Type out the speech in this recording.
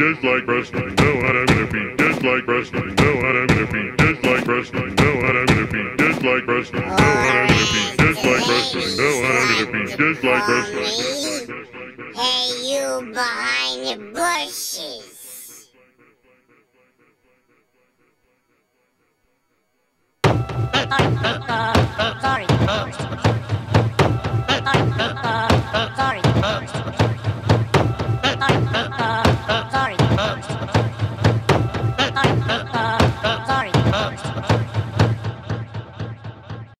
just like Rusty. Know what I'm gonna be just like Rusty. Rusty. Know I'm gonna be just like. Know what I'm gonna be just like. Know what I'm gonna be just like Rusty. Hey, you behind the bushes. Ah,